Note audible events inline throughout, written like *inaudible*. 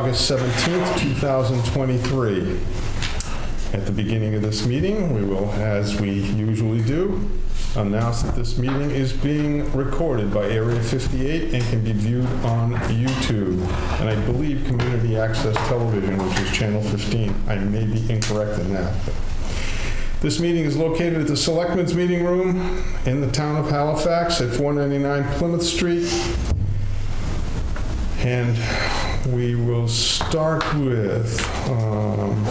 August 17th, 2023. At the beginning of this meeting, we will, as we usually do, announce that this meeting is being recorded by Area 58 and can be viewed on YouTube. And I believe Community Access Television, which is Channel 15. I may be incorrect in that. This meeting is located at the Selectmen's Meeting Room in the town of Halifax at 499 Plymouth Street. And we will start with, um,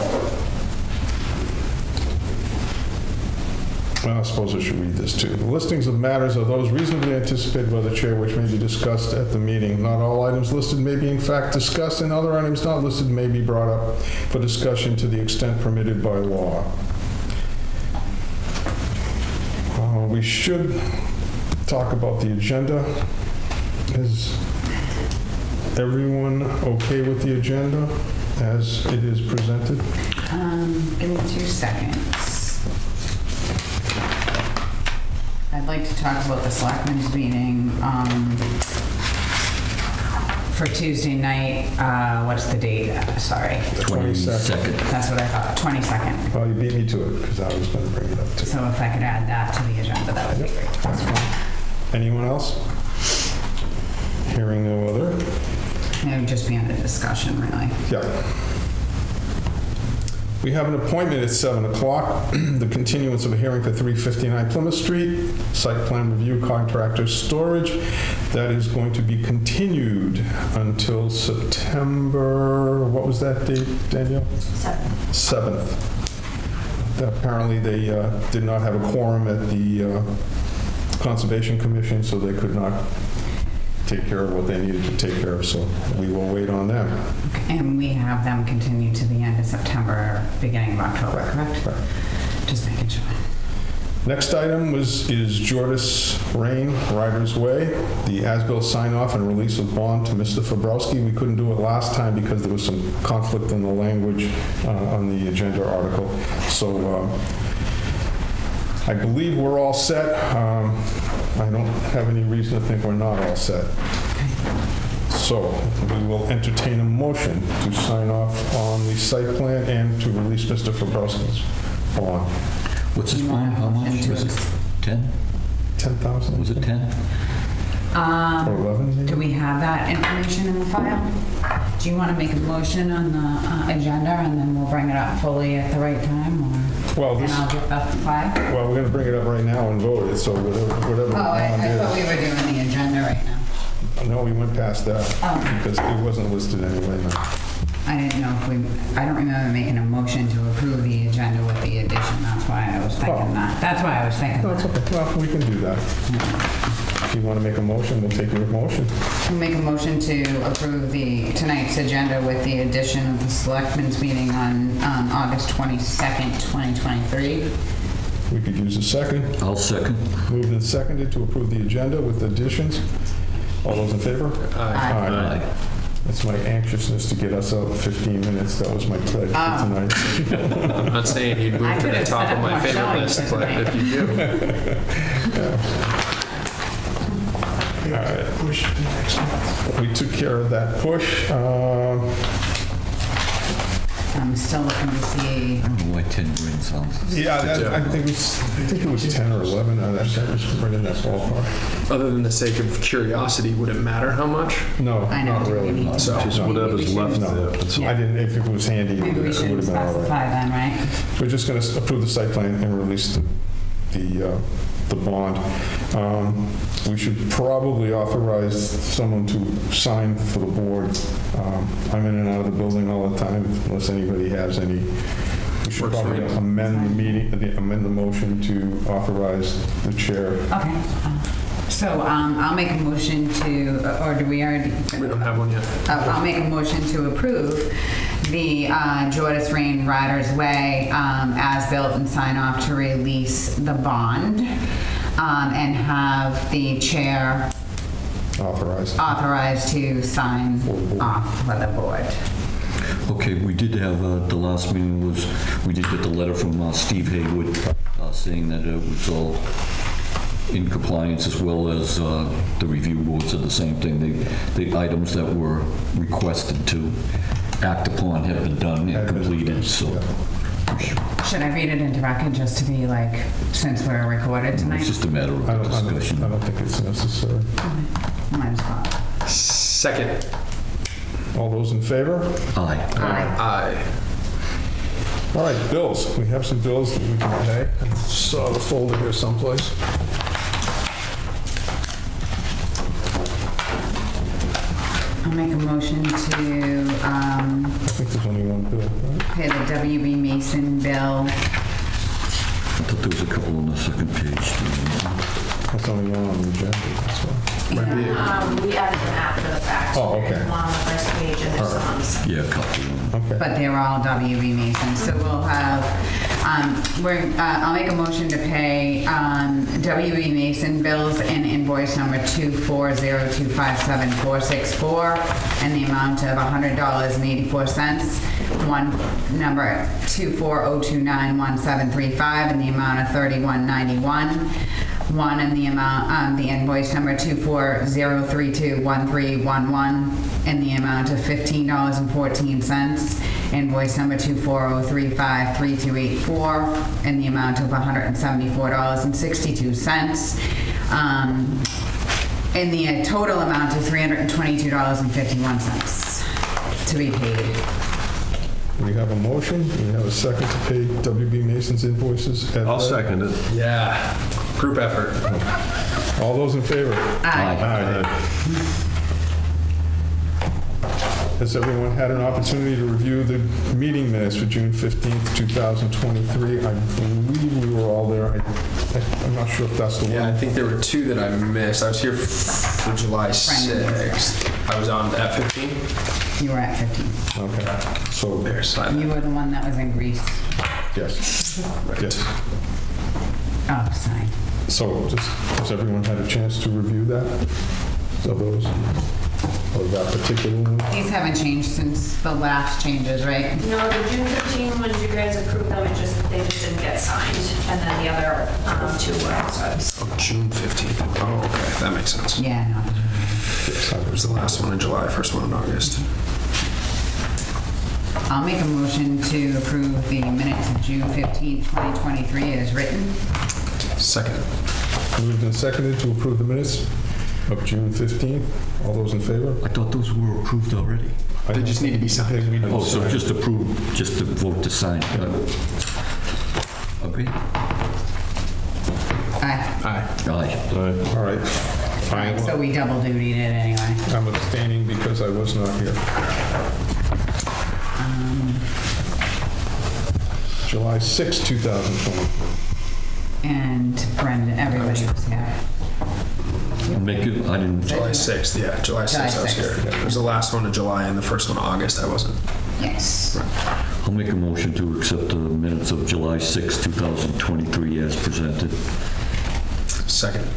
I suppose I should read this too. The listings of matters are those reasonably anticipated by the chair which may be discussed at the meeting. Not all items listed may be in fact discussed, and other items not listed may be brought up for discussion to the extent permitted by law. Uh, We should talk about the agenda. Is everyone okay with the agenda as it is presented? Um, give me two seconds. I'd like to talk about the selectmen's meeting, um, for Tuesday night, uh, what's the date? Uh, Sorry, 22nd. that's what I thought, 22nd. Well, you beat me to it, because I was going to bring it up too. So if I could add that to the agenda, that would be great. That's fine. Anyone else? Hearing no other? It would just be under discussion, really. Yeah. We have an appointment at 7 o'clock, *clears throat* the continuance of a hearing for 359 Plymouth Street, site plan review contractor storage. That is going to be continued until September, what was that date, Danielle? 7th. Apparently, they uh, did not have a quorum at the uh, Conservation Commission, so they could not take care of what they needed to take care of, so we will wait on them. And we have them continue to the end of September, beginning of October, correct? Right. Just making sure. Next item was, is Jordis Rain, Riders Way, the as-built sign-off and release of bond to Mr. Fabrowski. We couldn't do it last time because there was some conflict in the language uh, on the agenda article. So um, I believe we're all set. Um, I don't have any reason to think we're not all set. So we will entertain a motion to sign off on the site plan and to release Mr. Fabrowski's bond. What's his bond? How much was it? 10? 10,000? Was it 10? Or Um, 11, maybe? do we have that information in the file? Do you want to make a motion on the uh, agenda and then we'll bring it up fully at the right time or? Well, And this, I'll get up the well, we're gonna bring it up right now and vote it, so whatever, whatever. Oh, I, I thought we were doing the agenda right now. No, we went past that, Oh. because it wasn't listed anyway, no. I didn't know if we, I don't remember making a motion to approve the agenda with the addition. That's why I was Oh. thinking that. That's why I was thinking No, it's that. okay, well, we can do that. If you wanna make a motion, we'll take your motion. We'll Make a motion to approve the, tonight's agenda with the addition of the selectmen's meeting on um, August 22nd, 2023. We could use a second. I'll second. Moved and seconded to approve the agenda with additions. All those in favor? Aye. That's my anxiousness to get us out in 15 minutes. That was my pledge Ah. for tonight. I'm not saying you'd I move to could the have top set of up my more favorite list, but if you do, *laughs* All right. We took care of that push. Um, I'm still looking to see, I don't know why 10 grand sounds. Yeah, that- I think it was, I think it was 10 or 11, uh, that that was right in that ballpark. other than the sake of curiosity, would it matter how much? No, I know, not really. need to- So- Just whatever's left No. there. That's all. I didn't, if it was handy, it maybe we would have been all right. then, right? We're just going to approve the site plan and release the, the, uh, the bond. Um, We should probably authorize someone to sign for the board. Um, I'm in and out of the building all the time unless anybody has any. We should Works for probably me. amend the meeting, the- amend the motion to authorize the chair. Okay. So um, I'll make a motion to, or do we already? We don't have one yet. Uh, I'll make a motion to approve the uh, Jordis Rain Riders Way um, as-built and sign off to release the bond um, and have the chair Authorized. authorized to sign For the board. off for the board. Okay, we did have, uh, the last meeting was, we did get the letter from uh, Steve Haywood uh, saying that it was all in compliance as well as uh, the review board said the same thing. The, the items that were requested to act upon have been done and completed, so. yeah. Should I read it into record just to be like, since we're recorded tonight? It's just a matter I of don't, I don't, discussion. I don't think it's necessary. Might as well. Second. All those in favor? Aye. Aye. Aye. All right, bills. We have some bills that we can pay. I saw the folder here someplace. Make a motion to um, I think there's only one bill, right? pay the WB Mason bill. I thought there was a couple on the second page. That's only one on the agenda, that's why. Might be. Um, we added them after the fact. Oh, okay. There's one on the first page and there's some the second. Yeah, a couple. Okay. But they're all WB Mason, so we'll have, um, we're, uh, I'll make a motion to pay um, W.B. Mason bills in invoice number 240257464 and the amount of $100.84. One number 240291735 and the amount of 3191 one in the amount, um, the invoice number 240321311 in the amount of $15.14 Invoice number two four oh three five three two eight four in the amount of one hundred and seventy-four dollars and sixty-two cents. Um, in the uh, total amount of three hundred and twenty-two dollars and fifty-one cents to be paid. We have a motion, we have a second to pay WB Mason's invoices. at I'll the- second it. Yeah. Group effort. All those in favor? Aye. Aye. Has everyone had an opportunity to review the meeting minutes for June 15th, 2023? I believe we were all there. I- I- I'm not sure if that's the one. Yeah, I think there were two that I missed. I was here for July 6th. I was on at 15. You were at fifteen. Okay, so, There, silent. You were the one that was in Greece. yes, yes. Oh, sorry. So just- has everyone had a chance to review that? Of those? Or that particular one? These haven't changed since the last changes, right? No, the June 15 ones, you guys approved them, it just, they just didn't get signed. And then the other um, two were, so I Oh, June 15th. Oh, okay. That makes sense. Yeah, no. It was the last one in July, first one in August. I'll make a motion to approve the minutes of June 15th, 2023 as written. Second. Moved and seconded to approve the minutes of June 15th. All those in favor? I thought those were approved already. They just need to be signed. Okay, we didn't Oh, so sign. just approve, just to vote to sign. Agree? Aye. Aye. Aye. All right. Fine. So we double dutied it anyway. I'm abstaining because I was not here. Um, July 6, 2020. And Brendan, everybody was here. I'll Make it, I didn't, July 6th, yeah. July 6th, I was July here. It was the last one in July and the first one in August, I wasn't. Yes. I'll make a motion to accept the minutes of July 6, 2023 as presented. Second.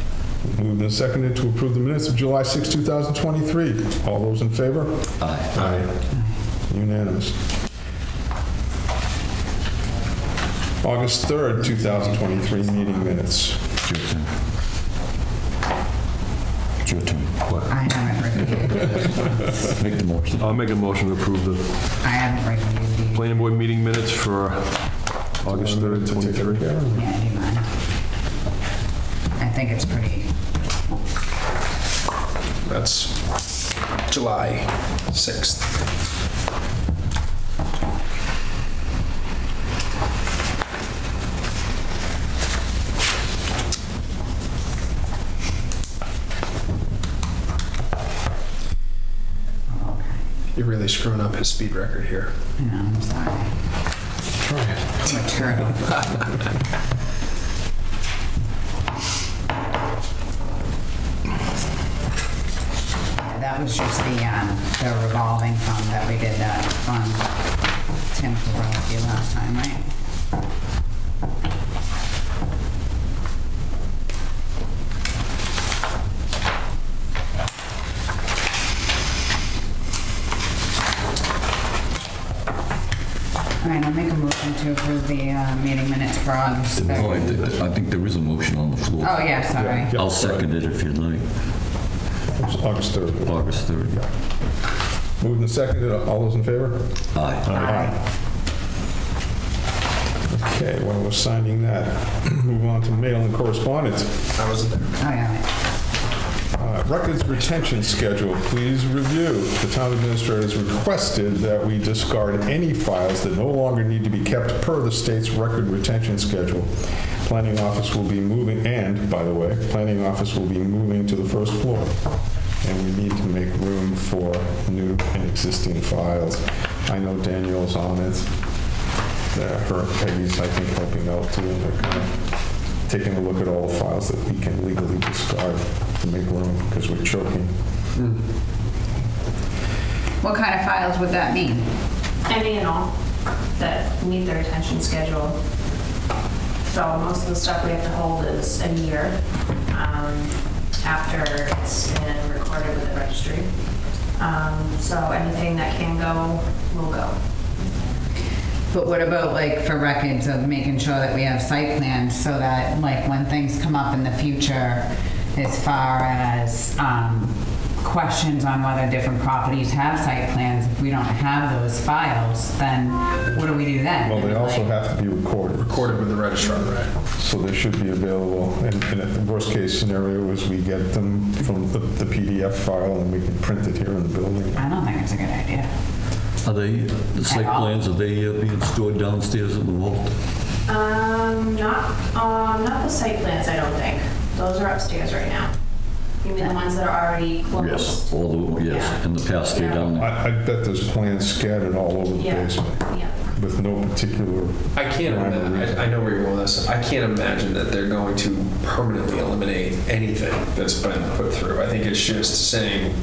Moved and seconded to approve the minutes of July 6, 2023. All those in favor? Aye. Aye. Unanimous. August 3rd, 2023 meeting minutes. It's your turn. It's your turn. I haven't reviewed, Make the motion. I'll make a motion to approve the I haven't reviewed the, planning board meeting minutes for August 3rd, To 23. yeah, do you mind? I think it's pretty, That's July 6th. You're really screwing up his speed record here. I know, I'm sorry. Try it. That was just the, um, the revolving fund that we did that on Tim Kowalski last time, right? All right, I'll make a motion to approve the uh, meeting minutes for August Oh, I 3rd. I think there is a motion on the floor. Oh, yeah, sorry. I'll second it if you'd like. It's August 3rd. August 3rd. Moved and seconded, all those in favor? Aye. Aye. Okay, while we're signing that, *clears throat* move on to mail and correspondence. I wasn't there. Oh, yeah. Uh, Records retention schedule, please review. The town administrator has requested that we discard any files that no longer need to be kept per the state's record retention schedule. Planning office will be moving, and, by the way, planning office will be moving to the first floor. And we need to make room for new and existing files. I know Danielle's on it. Uh, Her Peggy's, I think, helping out too, taking a look at all the files that we can legally discard to make room, because we're choking. What kind of files would that mean? Any and all that meet their retention schedule. So most of the stuff we have to hold is a year um, after it's been recorded with the registry. Um, So anything that can go, will go. But what about like for records of making sure that we have site plans so that like when things come up in the future as far as um, questions on whether different properties have site plans, if we don't have those files, then what do we do then? Well, they also Like- have to be recorded, Recorded with the registrar, right? so they should be available. And and the worst-case scenario is we get them from the the PDF file and we can print it here in the building. I don't think it's a good idea. Are they, the site all. plans, are they uh, being stored downstairs in the vault? Um, not, um, not the site plans, I don't think. Those are upstairs right now. You mean the ones that are already closed? Yes, all the, yes, Yeah. in the past they're down there. I I bet there's plans scattered all over the Yeah. basement Yeah. with no particular, I can't Rhyme imagine. I, I know where you're going with this. I can't imagine that they're going to permanently eliminate anything that's been put through. I think it's just saying,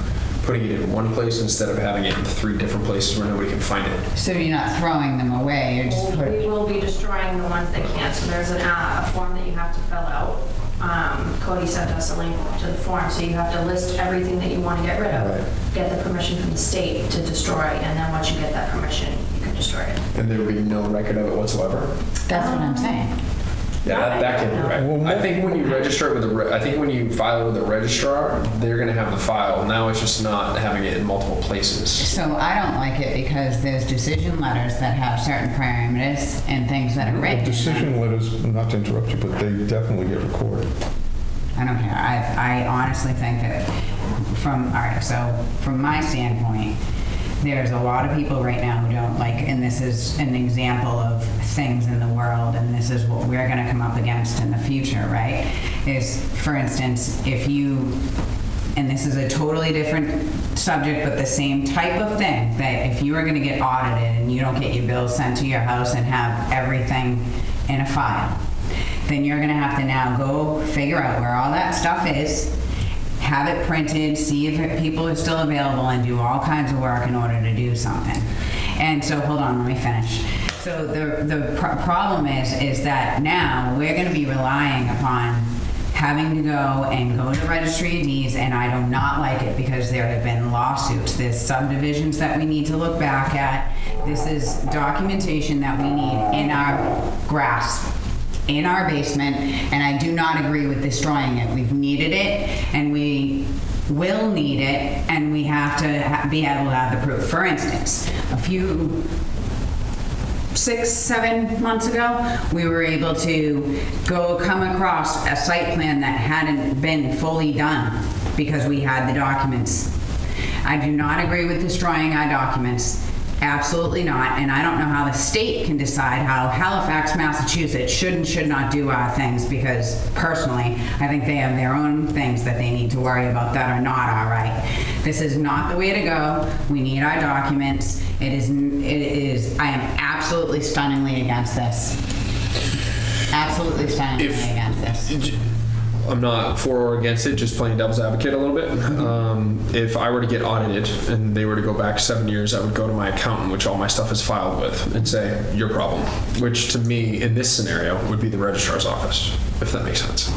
putting it in one place instead of having it in three different places where nobody can find it. So you're not throwing them away, you're just Well, putting, We will be destroying the ones that can't, so there's an, uh, a form that you have to fill out. Um, Cody sent us a link to the form, so you have to list everything that you want to get rid Right. of, get the permission from the state to destroy, and then once you get that permission, you can destroy it. And there would be no record of it whatsoever. that's what I'm saying. Yeah, that, that can be Well. I think when you register it with the, re- I think when you file it with the registrar, they're gonna have the file. Now it's just not having it in multiple places. So I don't like it because there's decision letters that have certain parameters and things that are the written. in them. decision letters, not to interrupt you, but they definitely get recorded. I don't care. I, I honestly think that from, all right, so from my standpoint, there's a lot of people right now who don't like, and this is an example of things in the world, and this is what we're gonna come up against in the future, right? Is, for instance, if you, and this is a totally different subject, but the same type of thing, that if you are gonna get audited and you don't get your bills sent to your house and have everything in a file, then you're gonna have to now go figure out where all that stuff is, have it printed, see if it- people are still available, and do all kinds of work in order to do something. And so, hold on, let me finish. So the, the pro- problem is, is that now we're gonna be relying upon having to go and go to registry of deeds, and I do not like it because there have been lawsuits. There's subdivisions that we need to look back at. This is documentation that we need in our grasp in our basement, and I do not agree with destroying it. We've needed it, and we will need it, and we have to ha- be able to have the proof. For instance, a few six, seven months ago, we were able to go come across a site plan that hadn't been fully done because we had the documents. I do not agree with destroying our documents. Absolutely not. And I don't know how the state can decide how Halifax, Massachusetts should and should not do our things because personally, I think they have their own things that they need to worry about that are not all right. This is not the way to go. We need our documents. It is, it is, I am absolutely stunningly against this. Absolutely stunningly If- against this. I'm not for or against it, just playing devil's advocate a little bit. Um, if I were to get audited and they were to go back seven years, I would go to my accountant, which all my stuff is filed with, and say, your problem. Which to me, in this scenario, would be the registrar's office, if that makes sense.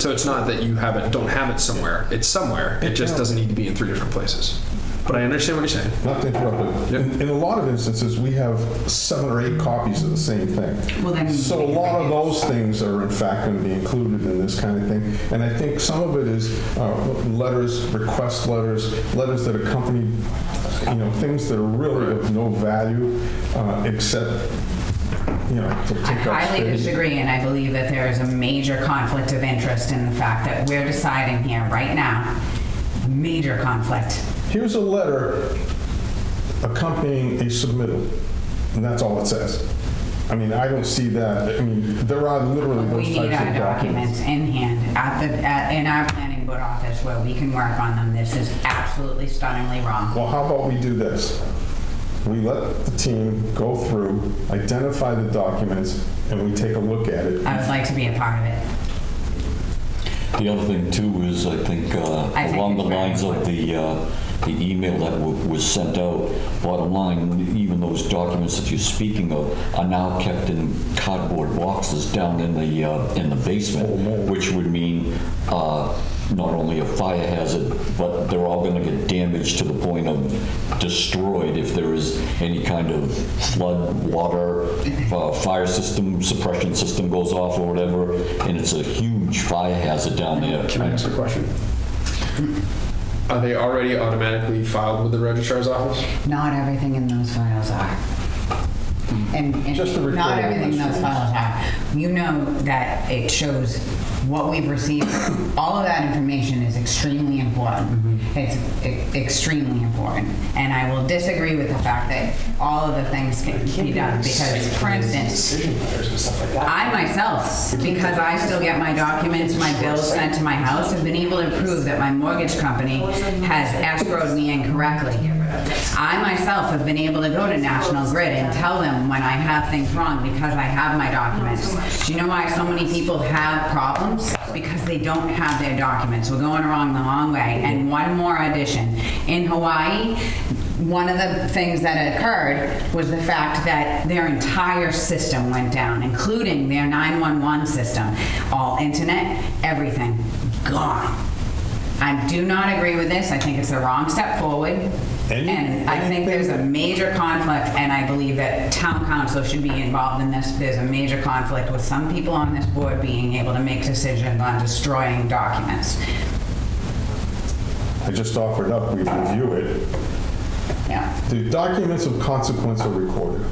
So it's not that you have it, don't have it somewhere. It's somewhere. It just doesn't need to be in three different places. But I understand what you're saying. not to interrupt, but in, in a lot of instances, we have seven or eight copies of the same thing. Well, then So a lot of those things are in fact going to be included in this kind of thing. And I think some of it is uh, letters, request letters, letters that accompany, you know, things that are really of no value, uh, except, you know, to I take up highly space. disagree, and I believe that there is a major conflict of interest in the fact that we're deciding here right now, major conflict. Here's a letter accompanying a submittal, and that's all it says. I mean, I don't see that, I mean, there are literally We those need types our of documents documents. in hand at the, at, in our planning board office where we can work on them. This is absolutely stunningly wrong. Well, how about we do this? We let the team go through, identify the documents, and we take a look at it. I would like to be a part of it. The other thing too is, I think, uh, I think along the it's very lines of the, uh, the email that wa- was sent out, bottom line, even those documents that you're speaking of are now kept in cardboard boxes down in the, uh, in the basement, which would mean uh, not only a fire hazard, but they're all going to get damaged to the point of destroyed if there is any kind of flood, water, uh, fire system, suppression system goes off or whatever, and it's a huge fire hazard down there. Can I ask a question? Are they already automatically filed with the registrar's office? Not everything in those files are. And, and Just the not recording everything in those files are. You know that it shows what we've received. All of that information is extremely important. Mm-hmm. It's e- extremely important. And I will disagree with the fact that all of the things can be done because, for instance, Decision letters and stuff like that. I myself, because I still get my documents, my bills sent to my house, have been able to prove that my mortgage company has escrowed me incorrectly. I myself have been able to go to National Grid and tell them when I have things wrong because I have my documents. Do you know why so many people have problems? Because they don't have their documents. We're going wrong the long way. And one more addition. In Hawaii, one of the things that occurred was the fact that their entire system went down, including their 911 system. All internet, everything, gone. I do not agree with this. I think it's the wrong step forward. Any- And I think there's a major conflict, and I believe that town council should be involved in this. There's a major conflict with some people on this board being able to make decisions on destroying documents. I just offered up, we review it. Yeah, The documents of consequence are recorded.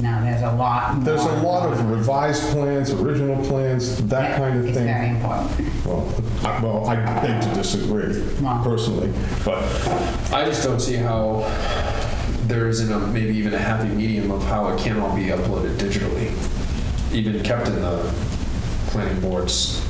Now, there's a lot There's a lot of revised plans, original plans, that Yeah, kind of It's very thing. important. Well, I- well, I beg to disagree Wow. personally, but I just don't see how there isn't a, maybe even a happy medium of how it can all be uploaded digitally, even kept in the planning board's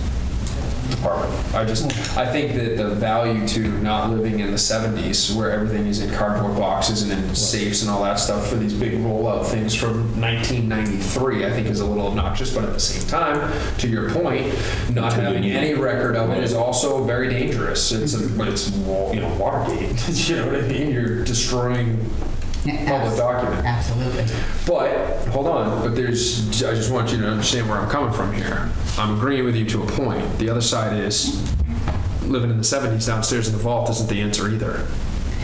department. I just, I think that the value to not living in the 70s where everything is in cardboard boxes and in safes and all that stuff for these big rollout things from 1993, I think is a little obnoxious, but at the same time, to your point, not having any record of it is also very dangerous. It's, a, it's, you know, Watergate, *laughs* you know what I mean? You're destroying public abs- document. Absolutely. But, hold on, but there's, I just want you to understand where I'm coming from here. I'm agreeing with you to a point. The other side is, living in the 70s downstairs in the vault isn't the answer either.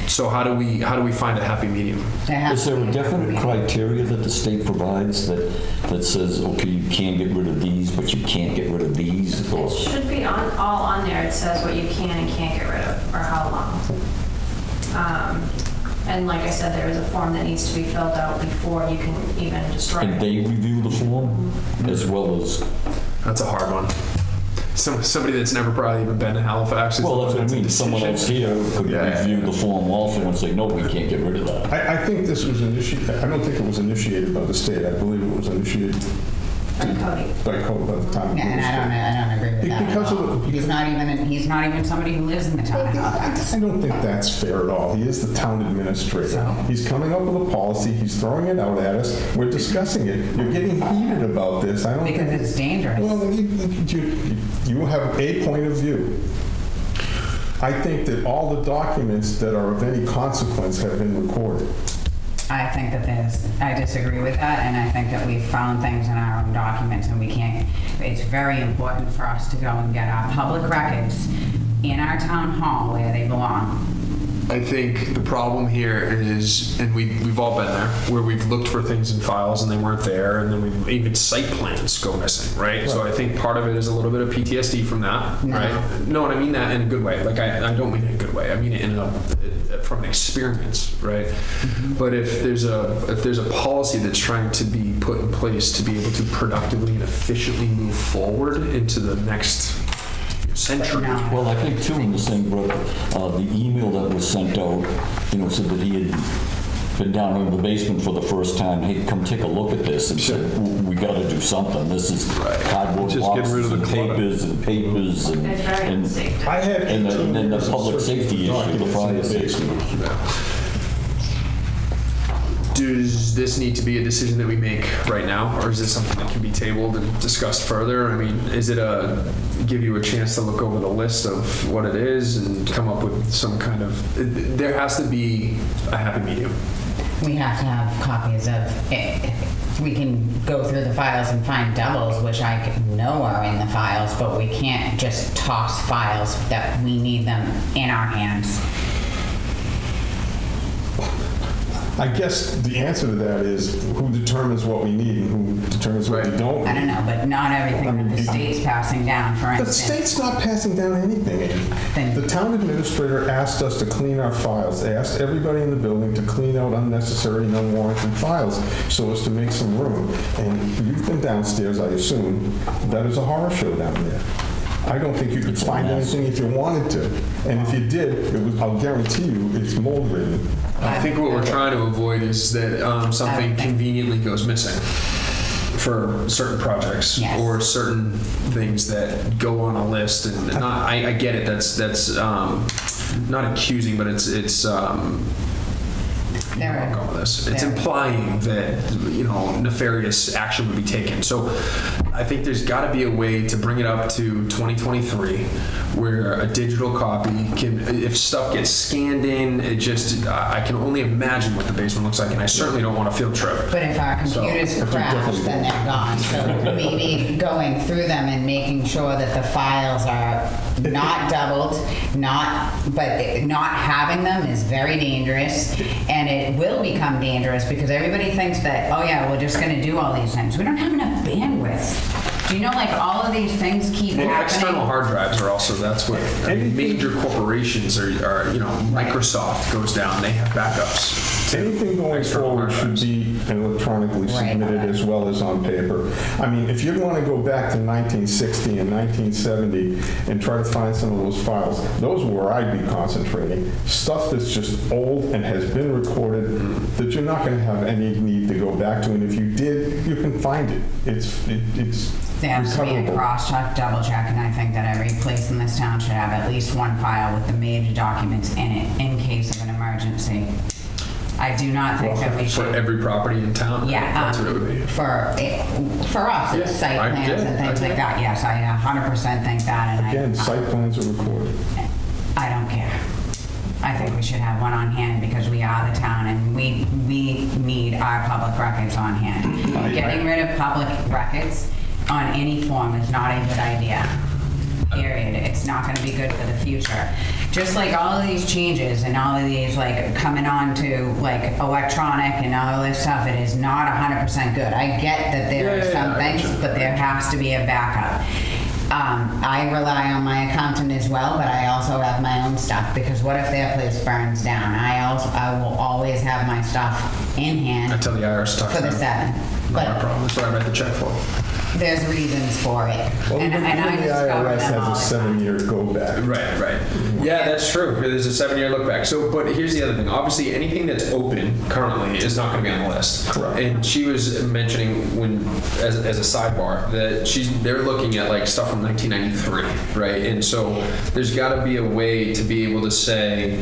So how do we, how do we find a happy medium? There has Is there a be definite criteria that the state provides that, that says, okay, you can get rid of these, but you can't get rid of these? Or It should be on, all on there. It says what you can and can't get rid of, or how long. Um, And like I said, there is a form that needs to be filled out before you can even destroy And it. they review the form as well as, That's a hard one. Some, somebody that's never probably even been to Halifax is well, the that's one what I that's a mean, someone decision. else here could Yeah, yeah, review the form also and say, no, we can't get rid of that. I, I think this was initiated, I don't think it was initiated by the state. I believe it was initiated Cody. by by the. Yeah, and I don't, I don't agree with that at Because of all. the- He's not even, he's not even somebody who lives in the town. I don't think that's fair at all. He is the town administrator. He's coming up with a policy, he's throwing it out at us, we're discussing it. You're getting heated about this. I don't think. Because it's dangerous. Well, you, you, you have a point of view. I think that all the documents that are of any consequence have been recorded. I think that there's, I disagree with that, and I think that we've found things in our own documents, and we can't, it's very important for us to go and get our public records in our town hall where they belong. I think the problem here is, and we, we've all been there, where we've looked for things in files and they weren't there, and then we've even site plans go missing, right? So I think part of it is a little bit of PTSD from that, No. right? No, and I mean that in a good way. Like I, I don't mean it in a good way. I mean it in a uh, from an experience, right? Mm-hmm. But if there's a if there's a policy that's trying to be put in place to be able to productively and efficiently move forward into the next century. Well, I think too, in the same breath, uh, the email that was sent out, you know, said that he had been down in the basement for the first time, hey, come take a look at this, and said, we gotta do something, this is cardboard Just get rid boxes of the and clutter." papers and papers and, It's very and unsafe. I had And the- and the public searching safety for issue, the documents in fire safety basement. Does this need to be a decision that we make right now, or is this something that can be tabled and discussed further? I mean, is it a, give you a chance to look over the list of what it is and come up with some kind of, there has to be a happy medium. We have to have copies of, it. we can go through the files and find doubles, which I know are in the files, but we can't just toss files that we need them in our hands. I guess the answer to that is who determines what we need and who determines what we don't. I need. don't know, but not everything that the state's passing down, for The instance. state's not passing down anything. The town administrator asked us to clean our files, asked everybody in the building to clean out unnecessary and unwarranted files so as to make some room. And you've been downstairs, I assume. That is a horror show down there. I don't think you could find anything if you wanted to. And if you did, it was, I'll guarantee you, it's mold ridden. I think what we're trying to avoid is that um, something conveniently goes missing for certain projects Yes. or certain things that go on a list and not, I, I get it, that's, that's, um, not accusing, but it's, it's, um, you know where I'm There- going with this. It's there- implying that, you know, nefarious action would be taken. So I think there's got to be a way to bring it up to 2023 where a digital copy can, if stuff gets scanned in, it just, I can only imagine what the basement looks like, and I certainly don't want a field trip. But if our computers crash, then they're gone. So maybe going through them and making sure that the files are not *laughs* doubled, not, but not having them is very dangerous. And it will become dangerous because everybody thinks that, oh yeah, we're just gonna do all these things. We don't have enough bandwidth. Do you know, like, all of these things keep And external hard drives are also, that's what, I mean, major corporations are, are, you know, Microsoft goes down, they have backups. Anything going external forward should be electronically Right. submitted as well as on paper. I mean, if you want to go back to 1960 and 1970 and try to find some of those files, those are where I'd be concentrating. Stuff that's just old and has been recorded that you're not going to have any need to go back to. And if you did, you can find it. It's, it- it's There has to be a cross-check, double-check, and I think that every place in this town should have at least one file with the major documents in it in case of an emergency. I do not think that we For should. every property in town, Yeah, that's what it um, would be. for, it- for us, it's site I plans and things like that. Yes, I hundred percent think that, and Again, I, site plans are recorded. I don't care. I think we should have one on hand because we are the town and we, we need our public records on hand. Getting rid of public records on any form is not a good idea. Period. It's not gonna be good for the future. Just like all of these changes and all of these like coming on to like electronic and all this stuff, it is not hundred percent good. I get that there Yeah, are some yeah, things, but there has to be a backup. Um, I rely on my accountant as well, but I also have my own stuff because what if their place burns down? I also I will always have my stuff in I hand tell the IRS to talk for the them. Seven. Not my problem, that's what I write the check for. there's reasons for it, Well, and, even and I even the discover IRS them all has a seven-year go-back. Right, right. Yeah, that's true. There's a seven-year look back. So, but here's the other thing. Obviously, anything that's open currently is not going to be on the list. Correct. And she was mentioning when, as, as a sidebar, that she's they're looking at like stuff from 1993, right? And so there's got to be a way to be able to say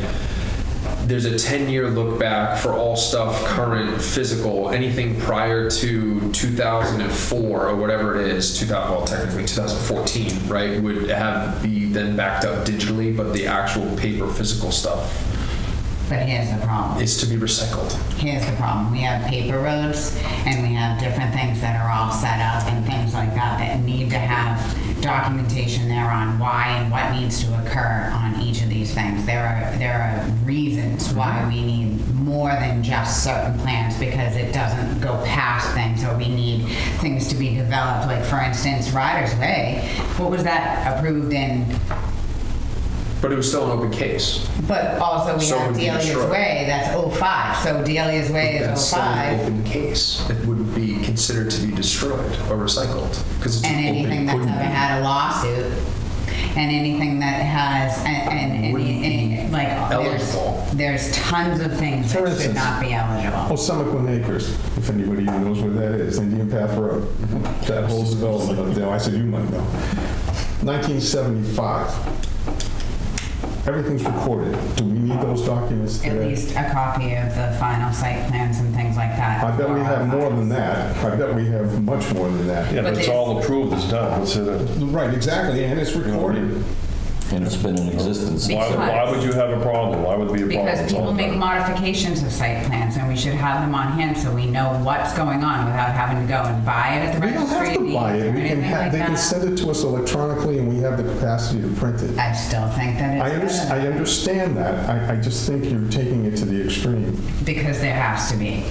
there's a 10 year look back for all stuff current physical anything prior to 2004 or whatever it is 2000 well technically 2014 right would have be then backed up digitally but the actual paper physical stuff But here's the problem. is to be recycled Here's the problem. We have paper roads and we have different things that are all set up and things like that that need to have documentation there on why and what needs to occur on each of these things. There are, there are reasons why mm-hmm. we need more than just certain plans because it doesn't go past things or we need things to be developed. Like for instance, Riders Way, what was that approved in But it was still an open case. But also we So have Delia's. Way, that's 05. So Delia's Way That's is still an oh open case. It would be considered to be destroyed or recycled because it's And an anything open. that's ever be. Had a lawsuit. And anything that has, and, and, Wouldn't any, any, like, eligible. there's, there's tons of things For that should instance- not be eligible. Oh, Summit Acres, if anybody even knows where that is, Indian Path Road. That whole development up there, I said you might know. 1975. Everything's recorded. Do we need those documents At today? least a copy of the final site plans and things like that. I bet we have more than that. I bet we have much more than that. Yeah, But but it's all approved, it's done. What's it, uh, Right, exactly, and it's recorded. And it's been in existence. why, why would you have a problem? Why would there be a problem? Because It's people make modifications of site plans, and we should have them on hand so we know what's going on without having to go and buy it at the We don't have to buy it. We can anything have, like they can send it to us electronically and we have the capacity to print it. I still think that I it's under, I understand that. I, I just think you're taking it to the extreme. because there has to be.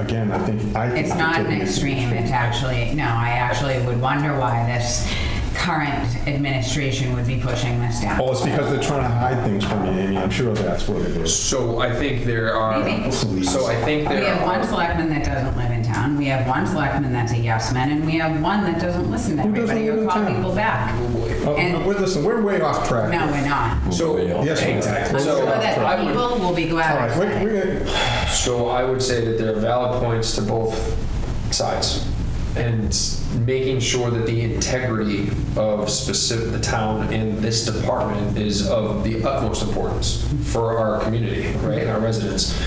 Again, I think, I think. It's you're not an it to the extreme, it's actually, no, I actually would wonder why this current administration would be pushing this down. Oh, it's because they're trying to hide things from you, Amy. I'm sure that's what it is. So I think there are. Maybe. So I think that We there have one are. selectman that doesn't live in town, we have one selectman that's a yes man, and we have one that doesn't listen to Who doesn't everybody live or in call town? people back. Oh, uh, And- uh, we're, listen, we're way off track. No, we're not. So Yes, we are. exactly. I'm So sure that I the would. people will be glad. right, we're, we're So I would say that there are valid points to both sides. And making sure that the integrity of specific, the town and this department is of the utmost importance for our community, right, and our residents.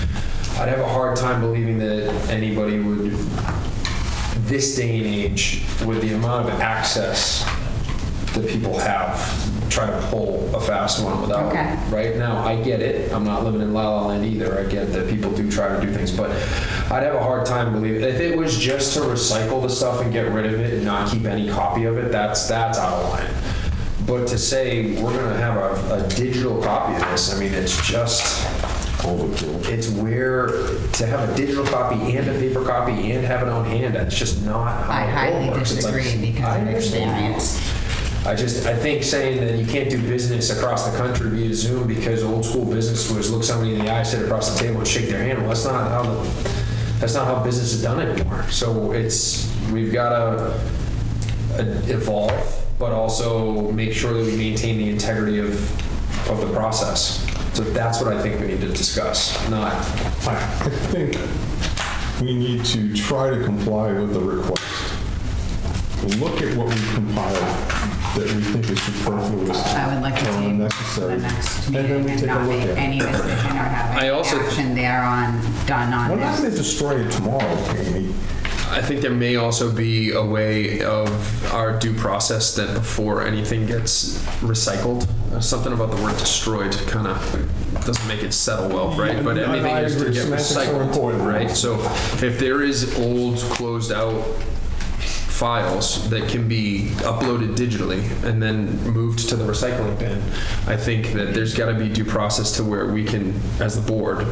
I'd have a hard time believing that anybody would, this day and age, with the amount of access that people have, try to pull a fast one without, Okay. right? Now, I get it. I'm not living in La La Land either. I get that people do try to do things, but I'd have a hard time believing, if it was just to recycle the stuff and get rid of it and not keep any copy of it, that's, that's out of line. But to say, we're gonna have a, a digital copy of this, I mean, it's just, Overkill. it's where, to have a digital copy and a paper copy and have it on hand, that's just not how I it highly works. It's like- disagree because I understand. experience. I just, I think saying that you can't do business across the country via Zoom because old school business was look somebody in the eye, sit across the table and shake their hand. Well, that's not how the, that's not how business is done anymore. So it's, we've got to evolve, but also make sure that we maintain the integrity of, of the process. So that's what I think we need to discuss, not, I think we need to try to comply with the request. Look at what we compiled that we think is superfluous I would like to or see the unnecessary. next And then meeting we and take a not look make at any it. decision or have I any also- action there on, done on We're not going to this. destroy it tomorrow, Amy. I think there may also be a way of our due process that before anything gets recycled, uh, something about the word destroyed kind of doesn't make it settle well, right? But I- anything I is to agree. get Semantics are recycled, important. right? So if there is old, closed out files that can be uploaded digitally and then moved to the recycling bin, I think that there's got to be due process to where we can, as the board,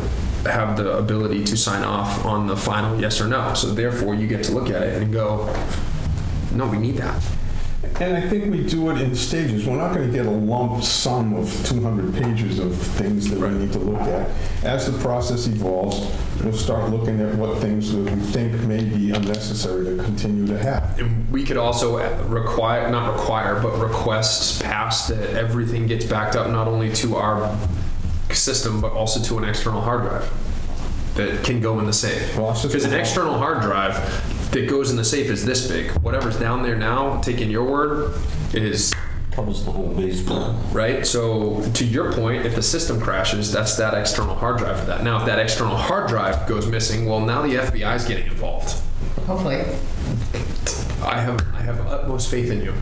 have the ability to sign off on the final yes or no. So therefore, you get to look at it and go, no, we need that. And I think we do it in stages. We're not going to get a lump sum of 200 pages of things that we need to look at. As the process evolves, we'll start looking at what things that we think may be unnecessary to continue to have. And we could also require, not require, but request pass that everything gets backed up not only to our system, but also to an external hard drive that can go in the safe. Well, Because an external hard drive that goes in the safe is this big. Whatever's down there now, taking your word, is Covers the whole basement. right? So to your point, if the system crashes, that's that external hard drive for that. Now, if that external hard drive goes missing, well, now the FBI is getting involved. Hopefully. I have I have utmost faith in you.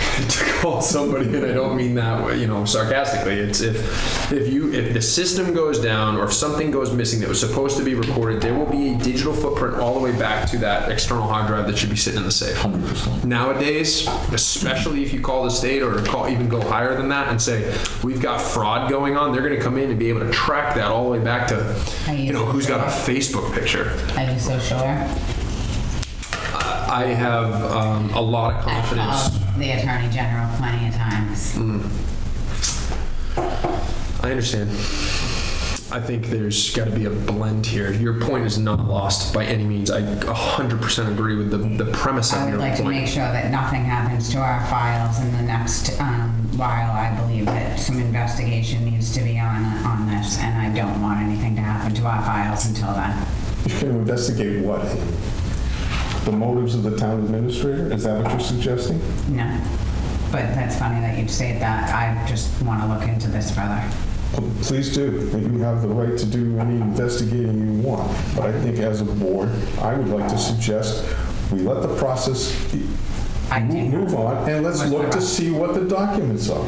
*laughs* to call somebody, and I don't mean that way you know sarcastically. It's if if you if the system goes down or if something goes missing that was supposed to be recorded, there will be a digital footprint all the way back to that external hard drive that should be sitting in the safe. 100%. Nowadays, especially if you call the state or call even go higher than that and say we've got fraud going on, they're going to come in and be able to track that all the way back to you you know who's got a Facebook picture. Are you so sure? I have um, a lot of I've confidence. Called the Attorney General plenty of times. I understand. I think there's got to be a blend here. Your point is not lost by any means. I 100% agree with the, the premise of your point. I would like to make sure that nothing happens to our files in the next um, while. I believe that some investigation needs to be on, on this, and I don't want anything to happen to our files until then. You're going to investigate what? The motives of the town administrator? Is that what you're suggesting? No. But that's funny that you'd say that. I just want to look into this further. Please do. You have the right to do any investigating you want. But I think as a board, I would like to suggest we let the process I move on and let's look to see what the documents are.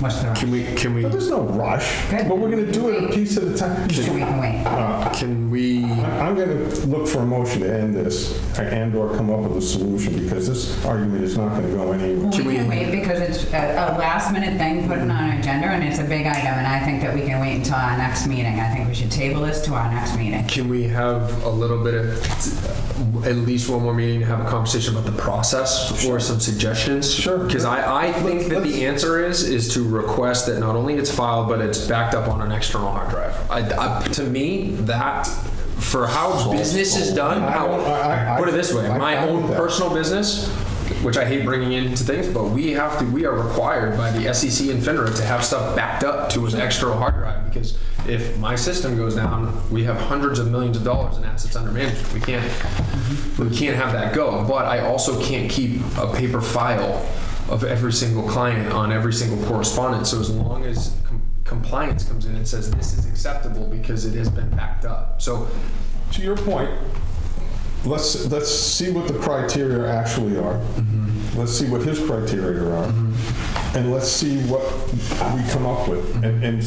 What's the rush? Can we can we But there's no rush. Good. But we're going to do it a piece at a time. So we can wait. Uh, can we I'm going to look for a motion to end this and/or come up with a solution because this argument is not going to go anywhere. We we- can wait because it's a, a last minute thing put on our agenda and it's a big item and I think that we can wait until our next meeting. I think we should table this to our next meeting. can we have a little bit of at least one more meeting to have a conversation about the process or some suggestions? Sure. Because I, I think that Let's- the answer is is to request that not only it's filed but it's backed up on an external hard drive. I, I, to me that for how business is done, how I- put it this way, my own personal business. Which I hate bringing into things, but we have to. We are required by the SEC and FINRA to have stuff backed up to an external hard drive because if my system goes down, we have hundreds of millions of dollars in assets under management. We can't. We can't have that go. But I also can't keep a paper file of every single client on every single correspondence. So as long as com- compliance comes in and says this is acceptable because it has been backed up. So To your point, let's, let's see what the criteria actually are. Mm-hmm. Let's see what his criteria are. Mm-hmm. And let's see what we come up with. And, and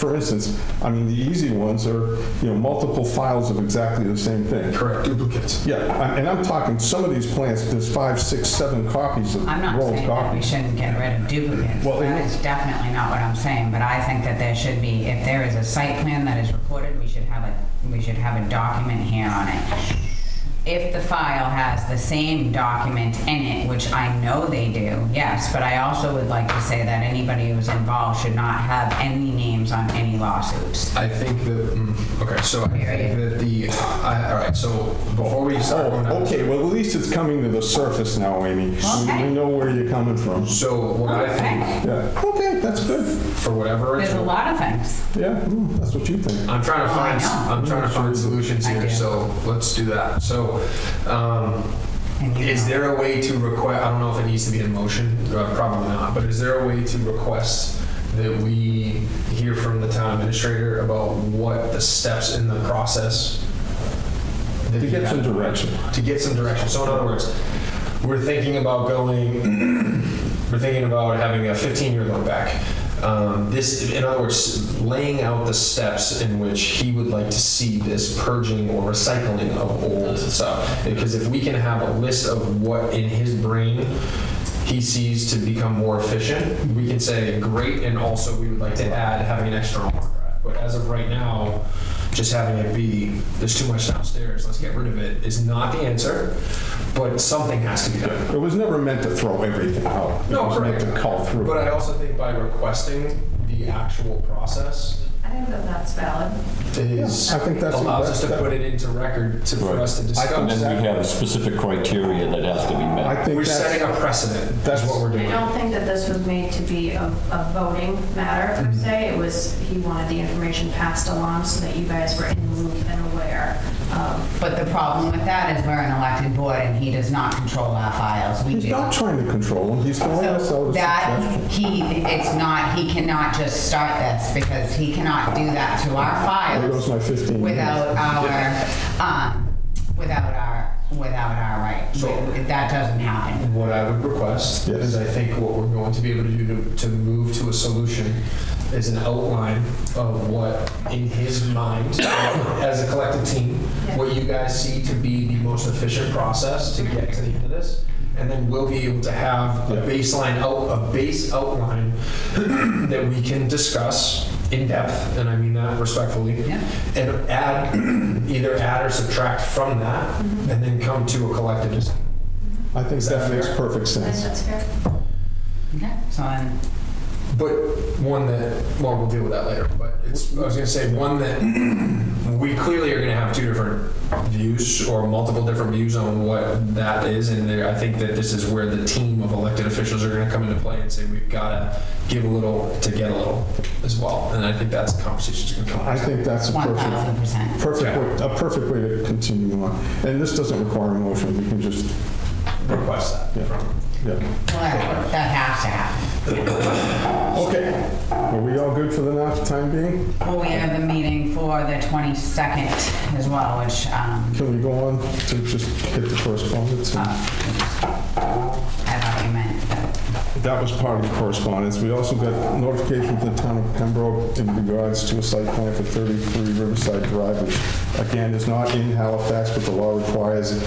for instance, I mean, the easy ones are, you know, multiple files of exactly the same thing. correct duplicates. Yeah, I'm- and I'm talking, some of these plants, there's five, six, seven copies of I'm not rolled saying that we copies. shouldn't get rid of duplicates. Well, That it- is definitely not what I'm saying, but I think that there should be, if there is a site plan that is recorded, we should have a, we should have a document here on it. If the file has the same document in it, which I know they do, yes, but I also would like to say that anybody who's involved should not have any names on any lawsuits. I think that mm, okay. So I think that the I, all right. So before we start going Oh, down, okay, well, at least it's coming to the surface now, Amy. We- Okay. We know where you're coming from. So what I think Yeah, okay, that's good. for whatever it's There's a lot of things. Yeah, mm, that's what you think. I'm trying to Oh, I find know. I'm trying to find solutions I here. do. So let's do that. So um, is there a way to request? I don't know if it needs to be in motion. Uh, probably not. But is there a way to request that we hear from the town administrator about what the steps in the process that To get some direction. to get some direction. So in other words, we're thinking about going, *clears throat* we're thinking about having a 15-year look back. Um, this, in other words, laying out the steps in which he would like to see this purging or recycling of old stuff. Because if we can have a list of what in his brain he sees to become more efficient, we can say great, and also we would like to add having an external. But as of right now, just having it be there's too much downstairs, let's get rid of it is not the answer. But something has to be done. It was never meant to throw everything out. It No, was meant correct. to call through. But I also think by requesting the actual process I think that that's valid. is I think that's- allows us to put it into record to, for Right. us to I discuss. think And then we have specific criteria that has to be I met. think we're that's, setting a precedent. That's that's- what we're doing. I doing. don't think that this was made to be a, a voting matter per Mm-hmm. se. It was, he wanted the information passed along so that you guys were in the loop and aware. But the problem with that is we're an elected board and he does not control our files. We he's do. not trying to control them, he's throwing us So out a that, suggestion. he, it's not, he cannot just start this because he cannot do that to our There goes files my 15 minutes. without our, um, without our, without our right. that doesn't happen. What I would request Yes. is I think what we're going to be able to do to, to move to a solution is an outline of what, in his mind, *coughs* as a collective team, what you guys see to be the most efficient process to get to the end of this. And then we'll be able to have a Yeah. baseline, out a base outline *coughs* that we can discuss in depth, and I mean that respectfully. Yeah. And add, *clears throat* either add or subtract from that, mm-hmm. and then come to a collective decision. I think that that makes fair? perfect I think sense. that's fair. Okay, so then, But one that, well, we'll deal with that later, but it's, I was gonna say, one that we clearly are gonna have two different views or multiple different views on what that is, and there, I think that this is where the team of elected officials are gonna come into play and say, we've gotta give a little to get a little as well, and I think that's the conversation's gonna come. I think that's a one perfect, thousand percent. perfect, way- a perfect way to continue on. And this doesn't require a motion, we can just, Request Yeah. that from. yeah. Well, that has to happen. Okay, are we all good for the now- time being? Well, we have the meeting for the 22nd as well, which, um, Can we go on to just hit the correspondence? uh, I thought you meant that. That was part of the correspondence. We also got notification from the town of Pembroke in regards to a site plan for 33 Riverside Drive, which again is not in Halifax, but the law requires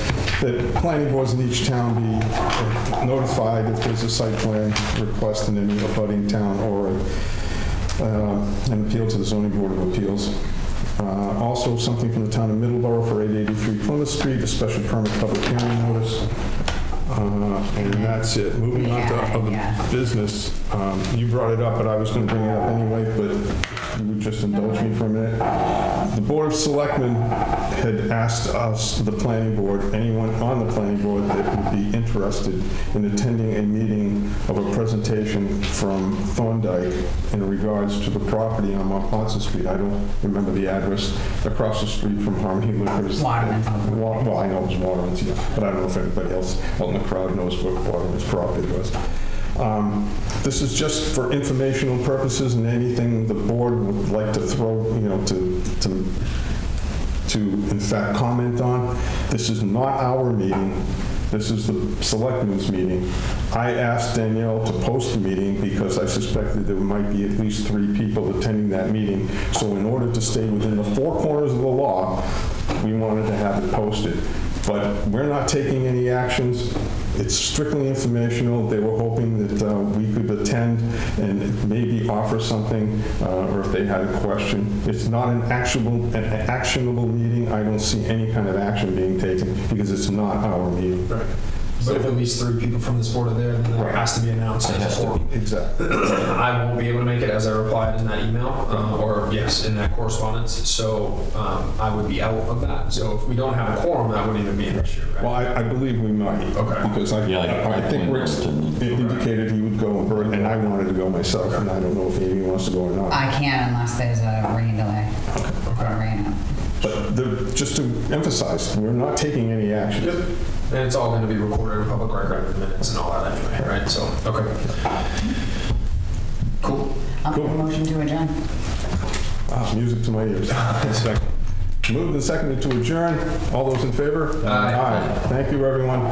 that planning boards in each town be notified if there's a site plan request in any abutting town or um, an appeal to the zoning board of appeals. Uh, Also, something from the town of Middleborough for 883 Plymouth Street, a special permit public hearing notice. Uh, And that's it. Moving on to Yeah, other yeah. business. Um, You brought it up, but I was going to bring it up anyway, but you would just indulge me for a minute. The Board of Selectmen had asked us, the planning board, anyone on the planning board that would be interested in attending a meeting of a presentation from Thorndike in regards to the property on Monponsett Street. I don't remember the address, across the street from Harmony Liquors. Waterman's. Wa- Well, I know it was Waterman's, yeah, but I don't know if anybody else out in the crowd knows what Waterman's property was. Um, This is just for informational purposes and anything the board would like to throw, you know, to, to, to in fact comment on. This is not our meeting. This is the selectmen's meeting. I asked Danielle to post the meeting because I suspected there might be at least three people attending that meeting. So in order to stay within the four corners of the law, we wanted to have it posted. But we're not taking any actions. It's strictly informational. They were hoping that uh, we could attend and maybe offer something, uh, or if they had a question. It's not an actionable, an actionable meeting. I don't see any kind of action being taken because it's not our meeting. Right. But if at least three people from this board are there, then it has to be announced It as has a to quorum. Exactly. I won't be able to make it as I replied in that email, uh, or yes, in that correspondence, so um, I would be out of that. So if we don't have a quorum, that wouldn't even be an issue, right? Well, I, I believe we might. Okay. Because I, Yeah, I- I think Rick Okay. indicated he would go, and I wanted to go myself, and I don't know if Amy wants to go or not. I can't unless there's a rain delay. Or rain out. But the- just to emphasize, we're not taking any action. Yep. And it's all going to be recorded in public record in minutes and all that anyway, right? So, okay. Cool. I'll make a motion to adjourn. Ah, music to my ears. Second. *laughs* Moved and seconded to adjourn. All those in favor? Aye. Thank you, everyone.